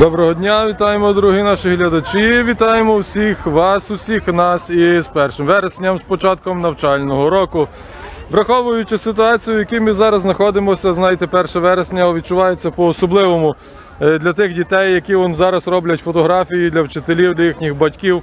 Доброго дня, вітаємо, дорогі наші глядачі. Вітаємо всіх вас, усіх нас із 1 вересням, з початком навчального року. Враховуючи ситуацію, в якій ми зараз знаходимося, знаєте, 1 вересня відчувається по-особливому е, для тих дітей, які вон зараз роблять фотографії для вчителів, для їхніх батьків.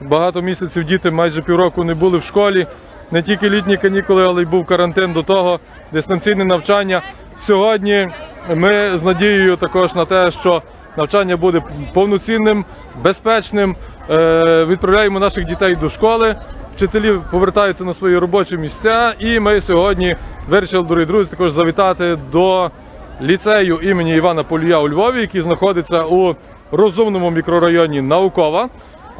Багато місяців діти майже півроку не були в школі. Не тільки літні канікули, але й був карантин до того, дистанційне навчання. Сьогодні ми з надією також на те, що навчання буде повноцінним, безпечним. Е, Відправляємо наших дітей до школи. Вчителі повертаються на свої робочі місця, і ми сьогодні вирішили, дорогі друзі, також завітати до ліцею імені Івана Полія у Львові, який знаходиться у розумному мікрорайоні Наукова.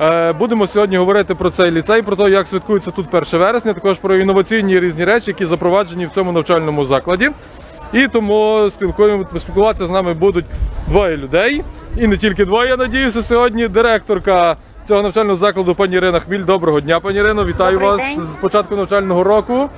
Е, Будемо сьогодні говорити про цей ліцей, про те, як святкується тут 1 вересня, також про інноваційні різні речі, які запроваджені в цьому навчальному закладі. І тому спілкуємо, спілкуватися з нами будуть двоє людей. І не тільки двоє, я надіюся, сьогодні директорка цього навчального закладу пані Ірина Хміль. Доброго дня, пані Ірино. Вітаю Добрий вас день. з початку навчального року.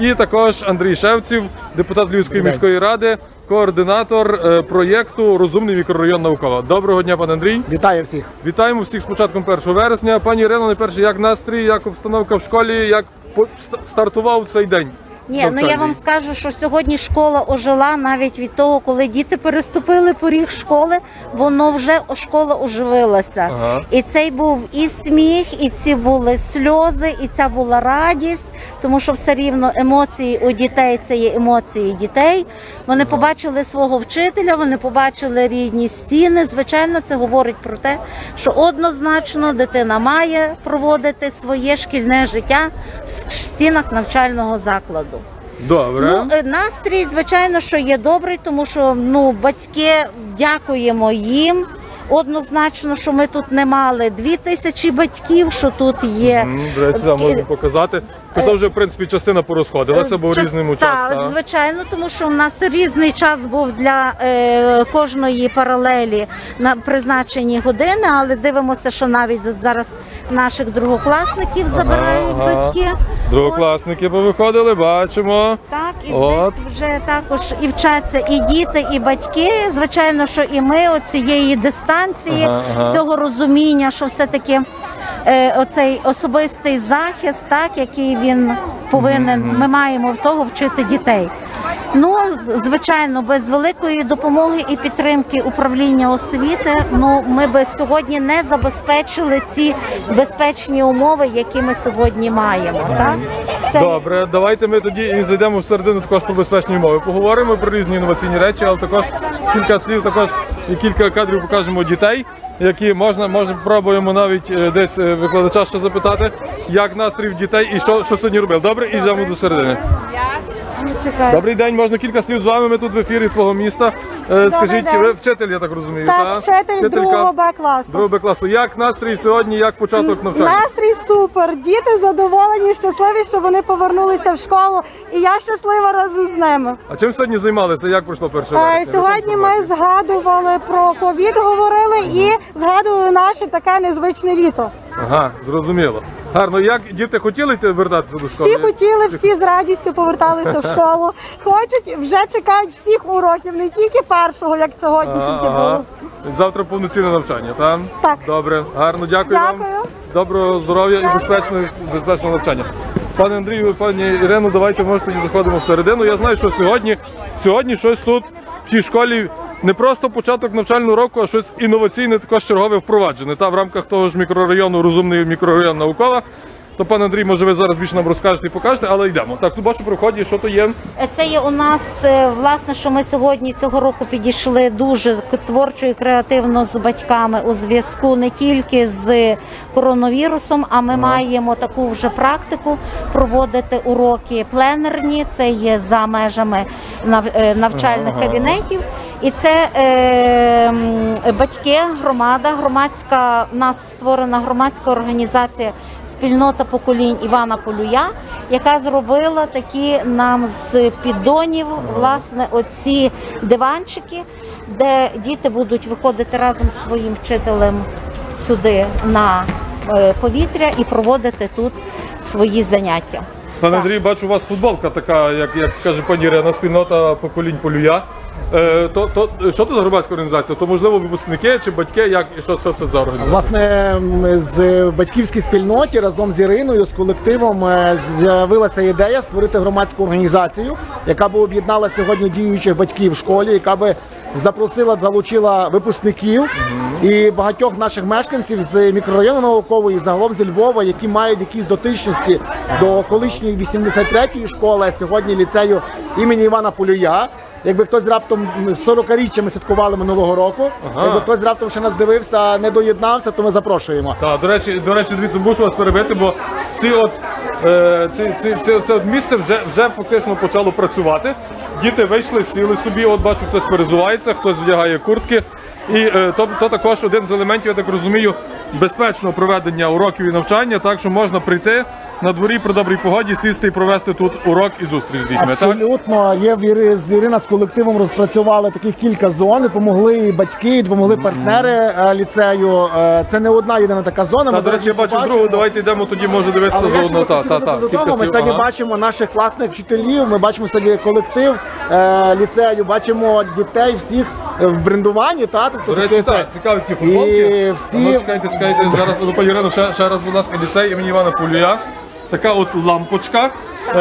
І також Андрій Шевців, депутат Львівської міської ради, координатор е, проєкту Розумний мікрорайон Наукова. Доброго дня, пане Андрій. Вітаю всіх. Вітаємо всіх з початком 1 вересня. Пані Ірино, найперше, як настрій, як обстановка в школі, як по- ст- стартував цей день? Ні, ну я вам скажу, що сьогодні школа ожила навіть від того, коли діти переступили поріг школи, воно вже школа оживилася. Ага. І цей був і сміх, і ці були сльози, і ця була радість, тому що все рівно емоції у дітей це є емоції дітей. Вони побачили свого вчителя, вони побачили рідні стіни. Звичайно, це говорить про те, що однозначно дитина має проводити своє шкільне життя в стінах навчального закладу. Добре. Ну, е, настрій, звичайно, що є добрий, тому що ну, батьки дякуємо їм. Однозначно, що ми тут не мали дві тисячі батьків, що тут є. До речі, да, можна показати. Хоча вже, в принципі, частина порозходилася, бо в Час- різному часу. Так, та. звичайно, тому що в нас різний час був для е, кожної паралелі на призначені години, але дивимося, що навіть от зараз наших другокласників забирають ага. батьки. Другокласники повиходили, бачимо. Так, і От. десь вже також і вчаться і діти, і батьки. Звичайно, що і ми оцієї дистанції, Ага, ага. цього розуміння, що все-таки е, оцей особистий захист, так який він повинен, ми маємо в того вчити дітей. Ну, звичайно, без великої допомоги і підтримки управління освіти, ну ми би сьогодні не забезпечили ці безпечні умови, які ми сьогодні маємо. Так це Добре, давайте ми тоді і зайдемо всередину також про безпечні умови. Поговоримо про різні інноваційні речі, але також кілька слів, також і кілька кадрів покажемо дітей, які можна, може, пробуємо навіть е, десь е, викладача ще запитати, як настрій в дітей і що, що сьогодні робив. Добре, і йдемо до середини. Чекаю. Добрий день, можна кілька слів з вами. Ми тут в ефірі твого міста. Е, Скажіть, день. ви вчитель, я так розумію, Так, та? вчитель Вчителька другого Б класу. другого Б класу. Як настрій сьогодні, як початок навчання? Настрій супер. Діти задоволені, щасливі, що вони повернулися в школу, і я щаслива разом з ними. А чим сьогодні займалися? Як пройшло перше Е, вересня? Сьогодні ми згадували про ковід, говорили і згадували наше таке незвичне літо. Ага, зрозуміло. Гарно, як діти хотіли йти вертатися до школи? Всі хотіли, всі з радістю поверталися в школу. Хочуть, вже чекають всіх уроків, не тільки першого, як сьогодні тільки було. Завтра повноцінне навчання, так? Так. Добре, гарно, дякую, вам. Дякую. Доброго здоров'я і безпечного, безпечного навчання. Пане Андрію, пані Ірино, давайте може тоді заходимо всередину. Я знаю, що сьогодні, сьогодні щось тут в тій школі не просто початок навчального року, а щось інноваційне, також чергове впроваджене. Та в рамках того ж мікрорайону, розумний мікрорайон наукова. То пане Андрій, може ви зараз більше нам розкажете і покажете, але йдемо. Так, тут бачу при вході, що то є. Це є у нас е, власне, що ми сьогодні цього року підійшли дуже творчо і креативно з батьками у зв'язку не тільки з коронавірусом, а ми маємо таку вже практику проводити уроки пленерні. Це є за межами е, навчальних Ага. кабінетів. І це е, батьки, громада, громадська у нас створена громадська організація спільнота поколінь Івана Полюя, яка зробила такі нам з піддонів власне оці диванчики, де діти будуть виходити разом з своїм вчителем сюди на е, повітря і проводити тут свої заняття. Пане. Андрій, бачу, у вас футболка така, як, як каже пані Ірина, спільнота поколінь полюя. Е, то, то, що це за громадська організація? То можливо випускники чи батьки, як і що, що це за організація? Власне, з батьківській спільноті разом з Іриною, з колективом е, з'явилася ідея створити громадську організацію, яка б об'єднала сьогодні діючих батьків в школі, яка би запросила, залучила випускників і багатьох наших мешканців з мікрорайону наукової, загалом з Львова, які мають якісь дотичності до колишньої 83-ї школи, сьогодні ліцею імені Івана Полюя. Якби хтось раптом 40-річчя ми святкували минулого року, Ага. якби хтось раптом ще нас дивився, не доєднався, то ми запрошуємо. Так, до речі, до речі, дивіться, мушу вас перебити, бо ці от, е, ці, ці, ці, це от місце вже, вже фактично почало працювати. Діти вийшли, сіли собі, от бачу, хтось перезувається, хтось вдягає куртки. І е, то, то також один з елементів, я так розумію, безпечного проведення уроків і навчання, так що можна прийти на дворі при добрій погоді, сісти і провести тут урок і зустріч з дітьми. Так? Абсолютно. Є в Іри- з Ірина з колективом розпрацювали таких кілька зон. Допомогли і батьки, і допомогли партнери е, ліцею. Е, Це не одна єдина така зона. Та, до речі, я бачу побачимо. другу, давайте йдемо тоді, може дивитися Але я ще заодно. Та, хотів та, та, до кілька того. Ми слів, сьогодні ага. бачимо наших класних вчителів. Ми бачимо сьогодні колектив е, ліцею, бачимо дітей всіх е, в брендуванні. Та тобто До речі, таке це- так, цікаві ті футболки. І всі- Ну, чекайте, чекайте, зараз, ну, пані Ірино, ще, ще раз, будь ласка, ліцей імені Івана Полюя. Така от лампочка, е,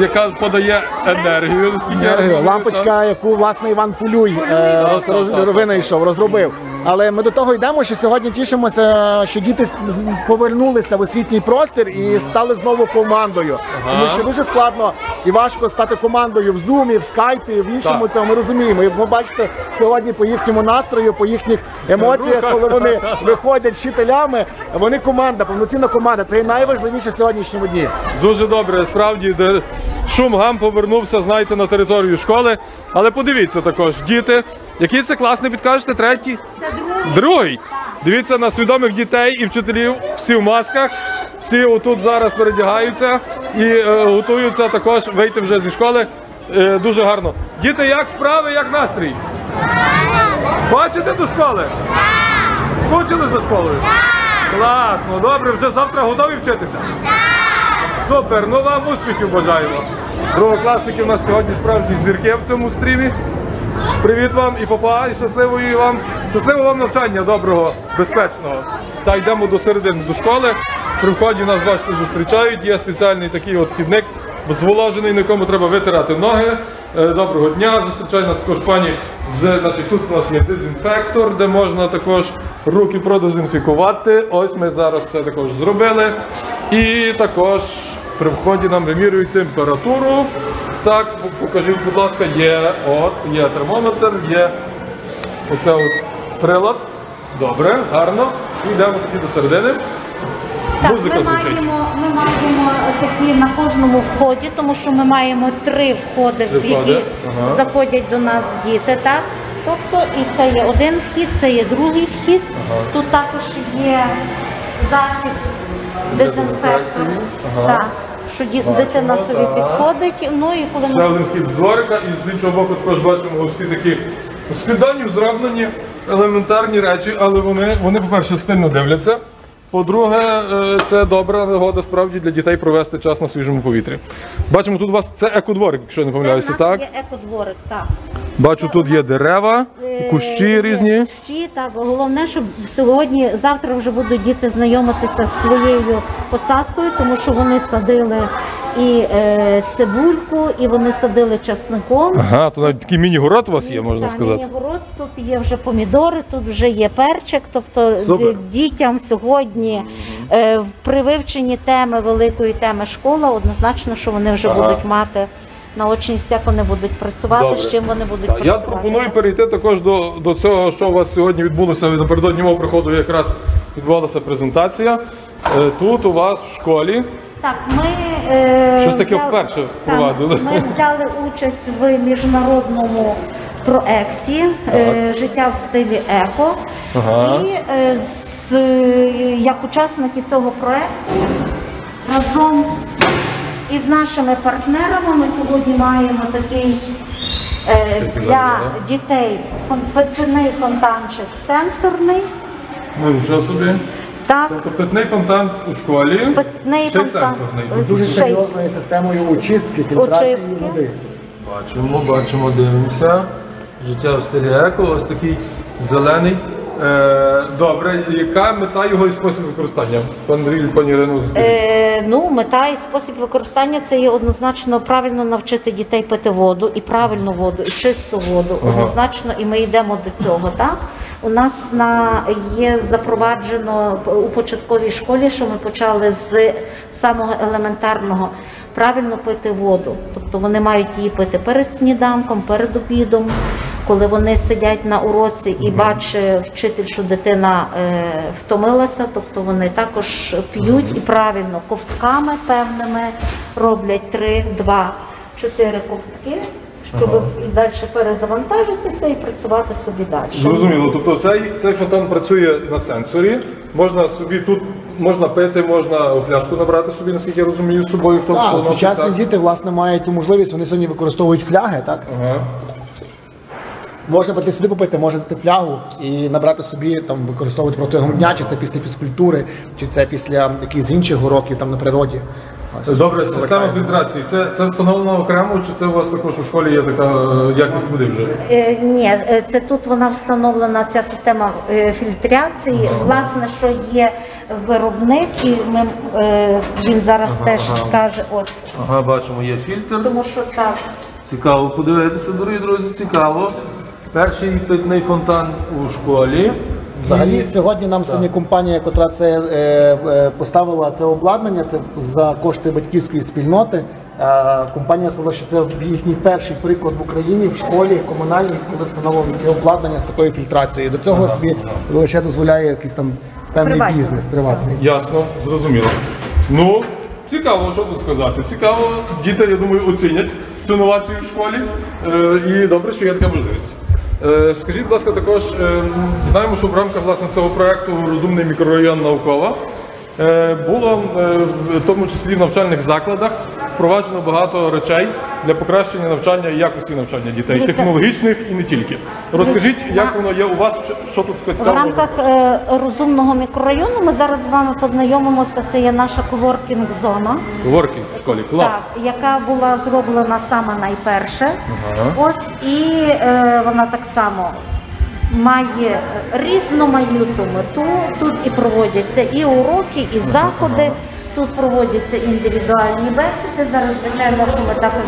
яка подає енергію. наскільки я розумію, так. Лампочка, яку власне Іван Пулюй е, роз- роз- винайшов, розробив. Але ми до того йдемо, що сьогодні тішимося, що діти повернулися в освітній простір і стали знову командою. Тому що дуже складно і важко стати командою в зумі, в скайпі, в іншому цьому ми розуміємо. І ви бачите сьогодні по їхньому настрою, по їхніх емоціях, коли вони виходять вчителями, вони команда, повноцінна команда. Це найважливіше в сьогоднішньому дні. Дуже добре, справді, шум гам повернувся, знаєте, на територію школи. Але подивіться також, діти, який це клас, не підкажете, третій? Це другий. Другий. Дивіться на свідомих дітей і вчителів, всі в масках, всі отут зараз передягаються і е, готуються також вийти вже зі школи. Е, дуже гарно. Діти, як справи, як настрій? Бачите до школи? Скучили за школою? Класно, добре, вже завтра готові вчитися? Супер, ну вам успіхів бажаємо. Другокласники у нас сьогодні справжні зірки в цьому стрімі. Привіт вам і папа, і щасливої вам, щасливого вам навчання, доброго, безпечного. Та йдемо до середини до школи. При вході нас, бачите, зустрічають. Є спеціальний такий от хідник, зволожений, на якому треба витирати ноги. Е, Доброго дня. Зустрічає нас також пані з значить, тут у нас є дезінфектор, де можна також руки продезінфікувати. Ось ми зараз це також зробили. І також при вході нам вимірюють температуру. Так, покажіть, будь ласка, є от, є термометр, є оце от прилад. Добре, гарно. І йдемо тоді до середини. Так, Музика ми звучить. маємо, ми маємо такі на кожному вході, тому що ми маємо три входи, в Три які ага. заходять до нас діти. Так? Тобто, і це є один вхід, це є другий вхід. Тут також є засіб ага. Так, що ді- дитина собі так. підходить. Ну і коли Ще ми один вхід з дворика, і з іншого боку також бачимо ось ці такі з підданню зроблені елементарні речі, але вони, вони по-перше, стильно дивляться. По-друге, е, це добра нагода справді для дітей провести час на свіжому повітрі. Бачимо, тут у вас це екодворик, якщо я не це в помиляюся, нас так? є екодворик. Так. Бачу, тут є дерева, кущі Е, різні. Кущі, так. Головне, щоб сьогодні, завтра вже будуть діти знайомитися з своєю посадкою, тому що вони садили і е, цибульку, і вони садили часником. Ага, то навіть такий міні-город у вас є, можна сказати. міні-город, тут є вже помідори, тут вже є перчик. Тобто Супер. д- дітям сьогодні е, при вивченні теми великої теми школа однозначно, що вони вже Ага. будуть мати наочність, як вони будуть працювати, Добре. з чим вони будуть Так, Я працювати. пропоную перейти також до, до цього, що у вас сьогодні відбулося напередодні мого приходу. Якраз відбувалася презентація. Е, Тут у вас в школі Так, ми е, Щось таке взяли- вперше так. Ми взяли участь в міжнародному проекті е, Життя в стилі еко. Ага. І е, з, як учасники цього проекту разом із нашими партнерами ми сьогодні маємо такий е, для дітей питний фонтанчик сенсорний. Ну собі. Так, Тобто питний фонтан у школі. питний ще фонтан. сенсорний. З дуже Ще й- серйозною системою очистки, фільтрації Очистки. води. Бачимо, бачимо, дивимося. Життя в стилі еко, ось такий зелений. Е, добре, яка мета його і спосіб використання? Пан Андрій, пані скажіть. Е, ну, мета і спосіб використання це є однозначно правильно навчити дітей пити воду і правильну воду, і чисту воду. Ага. Однозначно, і ми йдемо до цього. Так у нас на є запроваджено у початковій школі, що ми почали з самого елементарного. Правильно пити воду, тобто вони мають її пити перед сніданком, перед обідом, коли вони сидять на уроці і бачить вчитель, що дитина е, втомилася, тобто вони також п'ють і правильно ковтками певними роблять три, два, чотири ковтки, щоб і далі перезавантажитися і працювати собі далі. Зрозуміло. Тобто цей, цей фонтан працює на сенсорі. Можна собі тут можна пити, можна фляжку набрати собі, наскільки я розумію, з собою. Хто хто Так, носить, сучасні так? діти власне мають ту можливість, вони сьогодні використовують фляги, так? Ага. Можна прийти сюди попити, може взяти флягу і набрати собі, там використовувати протягом дня, чи це після фізкультури, чи це після якихось інших уроків там на природі. Добре, система фільтрації. Це, це встановлено окремо, чи це у вас також у школі є така е, якість води вже? Е, Ні, е, це тут вона встановлена ця система е, фільтрації. Власне, що є виробник, і ми, е, він зараз теж скаже. Ось Ага, бачимо, є фільтр. тому, що так. Цікаво подивитися, дорогі друзі, цікаво. Перший питний фонтан у школі. Взагалі сьогодні нам сьогодні компанія, яка це е, е, поставила це обладнання, це за кошти батьківської спільноти. Е, компанія сказала, що це їхній перший приклад в Україні в школі комунальній, коли встановлено таке обладнання з такою фільтрацією. До цього собі лише дозволяє якийсь там певний Приватний. бізнес приватний. Ясно, зрозуміло. Ну, цікаво, що тут сказати. Цікаво, діти, я думаю, оцінять цю новацію в школі. Е, і добре, що є така можливість. Е, скажіть, будь ласка, також е, знаємо, що в рамках власне цього проекту Розумний мікрорайон наукова е, було в тому числі в навчальних закладах впроваджено багато речей для покращення навчання і якості навчання дітей, технологічних і не тільки. Розкажіть, як воно є у вас, що- тут В рамках е, розумного мікрорайону ми зараз з вами познайомимося. Це є наша коворкінг зона. Воркінг в школі, клас. Так, яка була зроблена саме найперше. Ось і е, вона так само має різноманітну мету. Тут і проводяться і уроки, і заходи. Тут проводяться індивідуальні бесіди. Зараз, звичайно, що ми також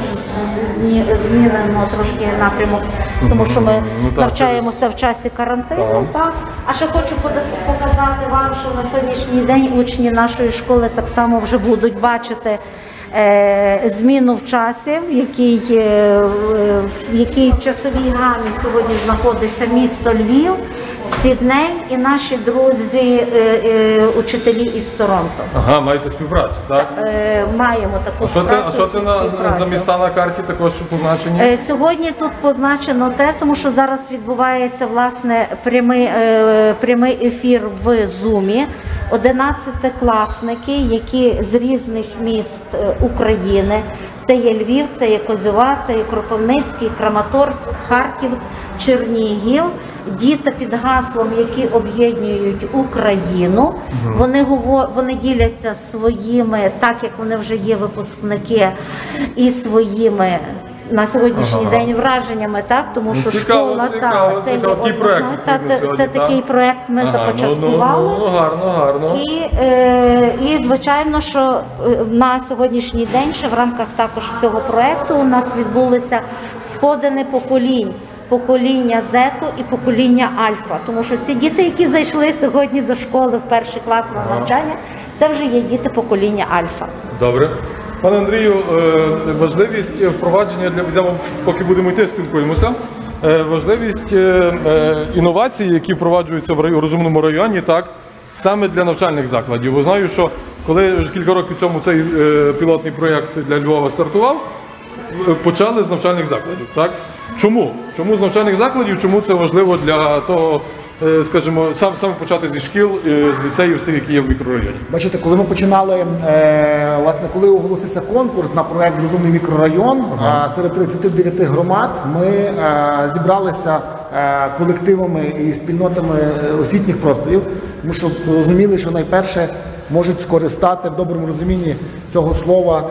змі- змінимо трошки напрямок, тому що ми Ну, так, навчаємося в часі карантину. Так. А ще хочу пода- показати вам, що на сьогоднішній день учні нашої школи так само вже будуть бачити е, зміну в часі, в якій, е, в- в якій часовій гамі сьогодні знаходиться місто Львів, Сідней і наші друзі, е, е, учителі із Торонто. Ага, маєте співпрацю, так? Е, маємо таку А що це, а що це на, співпрацю. за міста на карті також позначені? Сьогодні тут позначено те, тому що зараз відбувається власне прямий, прямий ефір в Зумі. 11-класники, які з різних міст України. Це є Львів, це є Козюва, це є Кропивницький, Краматорськ, Харків, Чернігів. Діти під гаслом, які об'єднують Україну. Вони вони діляться своїми, так як вони вже є випускники, і своїми на сьогоднішній Ага. день враженнями, так тому Ну, що цікаво, школа цікаво, це цікаво. є Такий проект та- сьогодні, це такий так? проект. Ми Ага, започаткували. Ну, ну, ну, гарно, гарно. І, е, і звичайно, що е, на сьогоднішній день ще в рамках також цього проекту у нас відбулися сходини поколінь. Покоління Зету і покоління Альфа, тому що ці діти, які зайшли сьогодні до школи в перший клас на навчання, це вже є діти покоління Альфа. Добре. Пане Андрію, е, важливість впровадження для поки будемо йти, спілкуємося. Е, Важливість е, інновацій, які впроваджуються в розумному районі, так саме для навчальних закладів. Бо знаю, що коли кілька років цьому цей пілотний проєкт для Львова стартував, почали з навчальних закладів. Так чому? Чому з навчальних закладів? Чому це важливо для того, е, скажімо, сам саме почати зі шкіл, е, з ліцеїв, з тих, які є в мікрорайоні. Бачите, коли ми починали, е, власне, коли оголосився конкурс на проект Розумний мікрорайон е, серед 39 громад, ми е, зібралися е, колективами і спільнотами е, освітніх просторів, тому що розуміли, що найперше можуть скористати в доброму розумінні цього слова.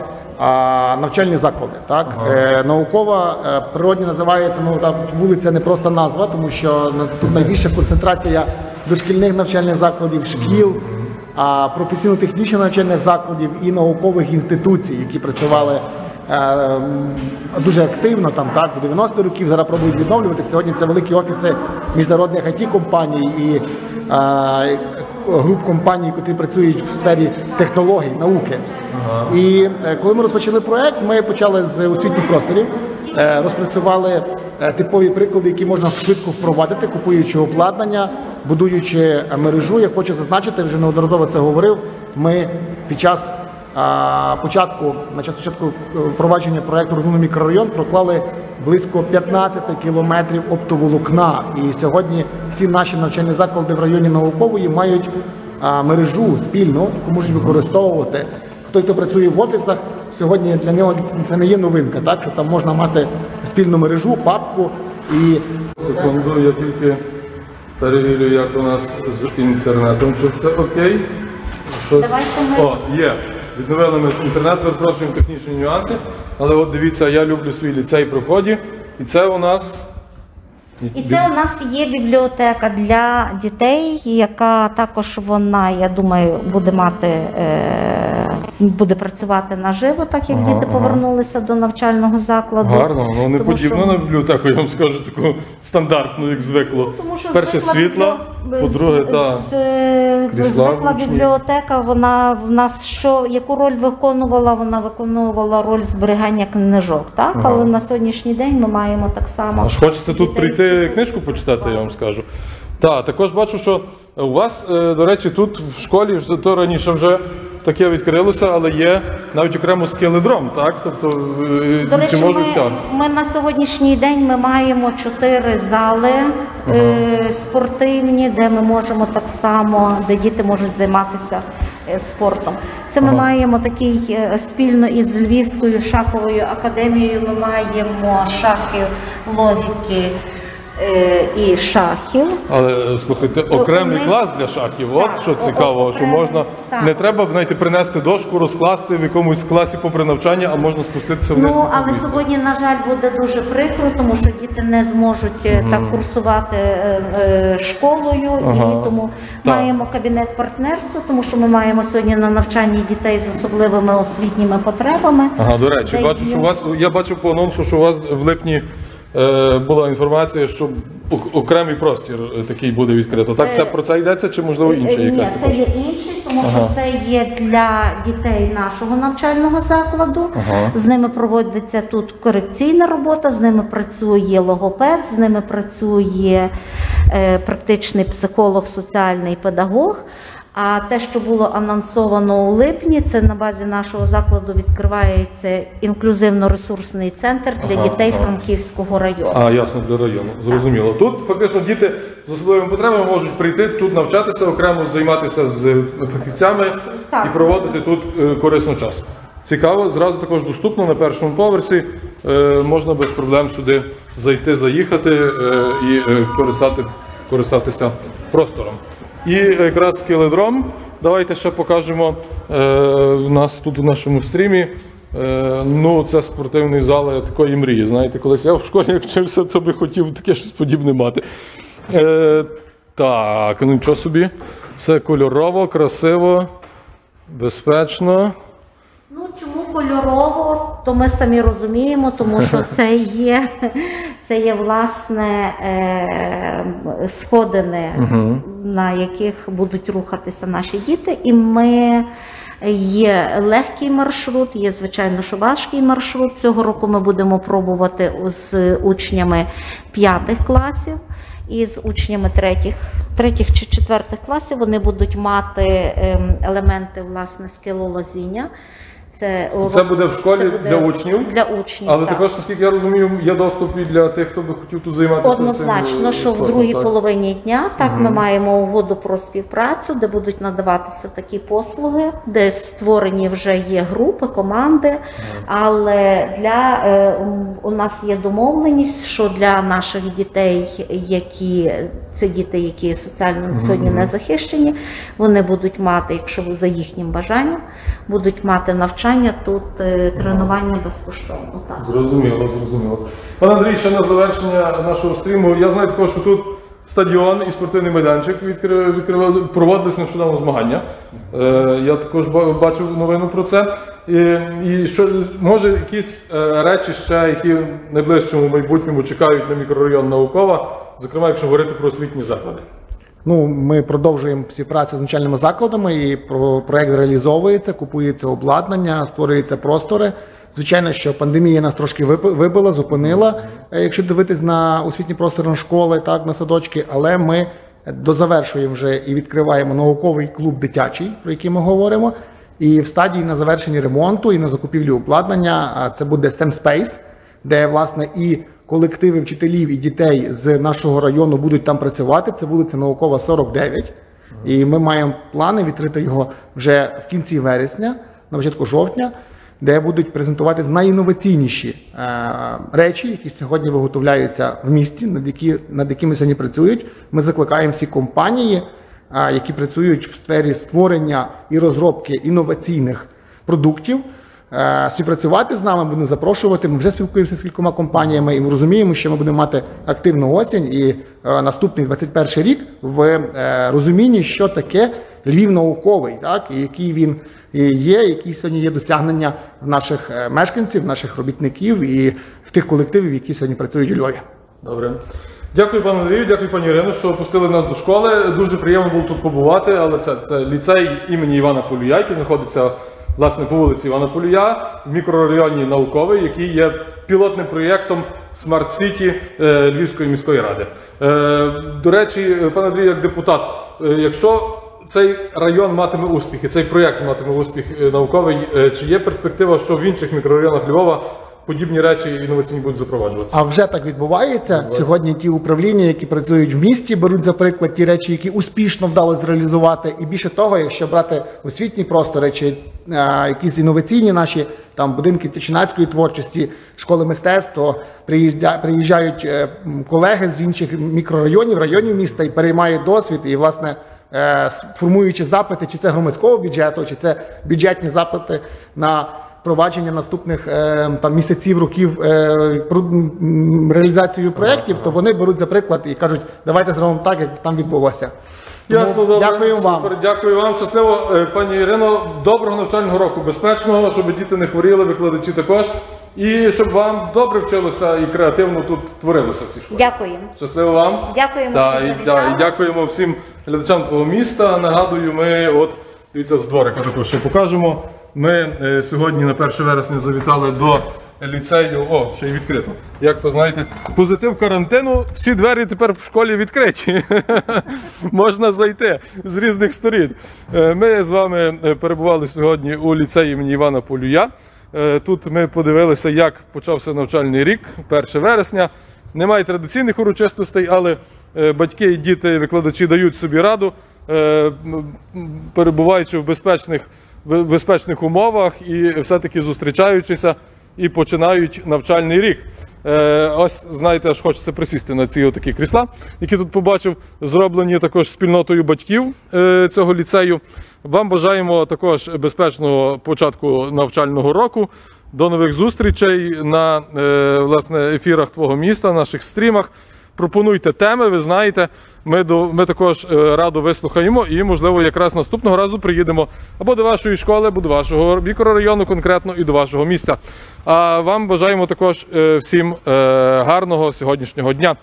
Навчальні заклади, так е, наукова е, природні називається ну та вулиця не просто назва, тому що тут найбільша концентрація дошкільних навчальних закладів, шкіл, професійно-технічних навчальних закладів і наукових інституцій, які працювали е, дуже активно там так до 90 років. Зараз пробують відновлювати. Сьогодні це великі офіси міжнародних it компаній і е, груп компаній, які працюють в сфері технологій, науки. І е, коли ми розпочали проект, ми почали з освітніх просторів. Е, Розпрацювали е, типові приклади, які можна швидко впровадити, купуючи обладнання, будуючи мережу. Я хочу зазначити, вже неодноразово це говорив. Ми під час початку, на час початку е, впровадження проекту Розумний мікрорайон проклали близько 15 кілометрів оптоволокна. І сьогодні всі наші навчальні заклади в районі наукової мають а, мережу спільну, яку можуть використовувати. Хто хто працює в офісах, сьогодні для нього це не є новинка, так що там можна мати спільну мережу, папку і Секунду, я тільки перевірю, як у нас з інтернетом, чи все окей. Щось... Давайте ми- О, є. Відновили ми інтернет, перепрошуємо технічні нюанси. Але от дивіться, я люблю свій ліцей при ході. І це у нас. І це у нас є бібліотека для дітей, яка також вона, я думаю, буде мати, е, буде працювати наживо, так як Ага, діти ага. повернулися до навчального закладу. Гарно, ну не подібно що- на бібліотеку, я вам скажу таку стандартну, як звикло. Тому що Перше світла, по-друге, так. е, Крісла звикла бібліотека. Вона в нас що яку роль виконувала? Вона виконувала роль зберігання книжок. Так, Ага. але на сьогоднішній день ми маємо так само. Аж хочеться тут прийти вчити. книжку почитати, я вам скажу. Так, також бачу, що у вас, е, до речі, тут в школі то раніше вже таке відкрилося, але є навіть окремо скеледром, так? Тобто, е, До речі, чи можуть ми, так? ми на сьогоднішній день ми маємо чотири зали е, спортивні, де ми можемо так само, де діти можуть займатися е, спортом. Це ми Ага. маємо такий е, спільно із Львівською шаховою академією. Ми маємо шахів, логіки е, і шахів. Але слухайте, окремий вони- клас для шахів. От Так, що о- цікаво, що окремий, можна так. не треба знаєте, принести дошку, розкласти в якомусь класі попри навчання, а можна спуститися вниз. Ну на але місце. сьогодні, на жаль, буде дуже прикро, тому що діти не зможуть е, так курсувати е, е, школою, Ага. і тому Так. маємо кабінет партнерства, тому що ми маємо сьогодні на навчанні дітей з особливими освітніми потребами. Ага, до речі, Де бачу, є- що у вас я бачив по анонсу, що у вас в липні була інформація, що окремий простір е, такий буде відкрито. Так, це про це йдеться, чи можливо інше Е, Ні, це є інший, тому Ага. що це є для дітей нашого навчального закладу. Ага. З ними проводиться тут корекційна робота, з ними працює логопед, з ними працює е, практичний психолог, соціальний педагог. А те, що було анонсовано у липні, це на базі нашого закладу відкривається інклюзивно-ресурсний центр для Ага, дітей ага. Франківського району. А, ясно, для району. Зрозуміло. Тут фактично діти з особливими потребами можуть прийти тут навчатися, окремо займатися з фахівцями Так. і проводити тут е, корисно час. Цікаво, зразу також доступно на першому поверсі. Е, можна без проблем сюди зайти, заїхати е, і користати, користатися простором. І якраз скеледром. Давайте ще покажемо е, у нас тут у нашому стрімі. Е, ну, це спортивний зал такої мрії. Знаєте, колись я в школі вчився, то би хотів таке щось подібне мати. Е, так, ну нічого собі. Все кольорово, красиво, безпечно. Ну чому кольорово, то ми самі розуміємо, тому що це є, це є власне е, сходини, на яких будуть рухатися наші діти, і ми. Є легкий маршрут, є звичайно, що важкий маршрут. Цього року ми будемо пробувати з учнями п'ятих класів і з учнями третіх, третіх чи четвертих класів. Вони будуть мати ем, елементи власне скелолазіння. Це, Це буде в школі буде для учнів? Для учнів. Але так. також, наскільки я розумію, є доступ і для тих, хто би хотів тут займатися. Однозначно, цим, що в другій так? половині дня так ми маємо угоду про співпрацю, де будуть надаватися такі послуги, де створені вже є групи, команди. Але для е, у нас є домовленість, що для наших дітей, які це діти, які соціально сьогодні не захищені, вони будуть мати, якщо за їхнім бажанням, будуть мати навчання тут, е, тренування безкоштовно. Так. Зрозуміло, зрозуміло. Пане Андрій, ще на завершення нашого стріму. Я знаю також, що тут стадіон і спортивний майданчик відкрив, відкривали, проводились нещодавно змагання. Е, я також бачив новину про це. І, і що може якісь е, речі ще, які в найближчому майбутньому чекають на мікрорайон наукова, зокрема, якщо говорити про освітні заклади. Ну, ми продовжуємо співпрацю з навчальними закладами, і про проект реалізовується, купується обладнання, створюються простори. Звичайно, що пандемія нас трошки вибила, зупинила, е, якщо дивитись на освітні простори на школи, так на садочки. Але ми дозавершуємо вже і відкриваємо науковий клуб дитячий, про який ми говоримо. І в стадії на завершенні ремонту і на закупівлі обладнання це буде STEM Space, де власне і колективи вчителів і дітей з нашого району будуть там працювати. Це вулиця Наукова 49. І ми маємо плани відкрити його вже в кінці вересня, на початку жовтня, де будуть презентувати найінноваційніші е, речі, які сьогодні виготовляються в місті, над, які, над якими сьогодні працюють. Ми закликаємо всі компанії, е, які працюють в сфері створення і розробки інноваційних продуктів. Е, Співпрацювати з нами, будемо запрошувати. Ми вже спілкуємося з кількома компаніями і ми розуміємо, що ми будемо мати активну осінь і е, наступний 21 рік в е, розумінні, що таке Львів науковий, так і який він є, які сьогодні є досягнення наших мешканців, наших робітників і тих колективів, які сьогодні працюють у Львові. Добре. Дякую, пане Андрію, дякую, пані Ірино, що пустили нас до школи. Дуже приємно було тут побувати, але це, це ліцей імені Івана Пулюя, який знаходиться власне по вулиці Івана Пулюя в мікрорайоні Науковий, який є пілотним проєктом Smart City е, Львівської міської ради. Е, до речі, пане Андрію, як депутат, е, якщо цей район матиме успіх і цей проєкт матиме успіх науковий, чи є перспектива, що в інших мікрорайонах Львова подібні речі інноваційні будуть запроваджуватися? А вже так відбувається. Сьогодні ті управління, які працюють в місті, беруть за приклад ті речі, які успішно вдалося зреалізувати. І більше того, якщо брати освітні простори чи е, якісь інноваційні наші там будинки тичинацької творчості, школи мистецтв, приїздя, приїжджають е, колеги з інших мікрорайонів, районів міста і переймають досвід. І власне. е, Формуючи запити, чи це громадського бюджету, чи це бюджетні запити на провадження наступних е, там місяців, років е, про м, реалізацію проєктів, то вони беруть за приклад і кажуть, давайте зробимо так, як там відбулося. Ясно, добре. Дякую вам. Супер, дякую вам. Щасливо, Е, пані Ірино. Доброго навчального року, безпечного, щоб діти не хворіли, викладачі також. І щоб вам добре вчилося і креативно тут творилося в цій школі. Дякуємо. Щасливо вам. Дякуємо, Та, що і, та, і дякуємо всім глядачам твого міста. Нагадую, ми от дивіться з дворика також ще покажемо. Ми е, сьогодні на 1 вересня завітали до ліцею. О, ще й відкрито. Як то знаєте, позитив карантину, всі двері тепер в школі відкриті. Можна зайти з різних сторін. Е, Ми з вами е, перебували сьогодні у ліцеї імені Івана Полюя. Тут ми подивилися, як почався навчальний рік, 1 вересня. Немає традиційних урочистостей, але батьки діти, викладачі дають собі раду, перебуваючи в безпечних, безпечних умовах і все-таки зустрічаючися і починають навчальний рік. Е, Ось знаєте, аж хочеться присісти на ці отакі крісла, які тут побачив, зроблені також спільнотою батьків е, цього ліцею. Вам бажаємо також безпечного початку навчального року. До нових зустрічей на е, власне ефірах твого міста, наших стрімах. Пропонуйте теми, ви знаєте. Ми до ми також е, радо вислухаємо і, можливо, якраз наступного разу приїдемо або до вашої школи, або до вашого мікрорайону, конкретно і до вашого місця. А вам бажаємо також е, всім е, гарного сьогоднішнього дня.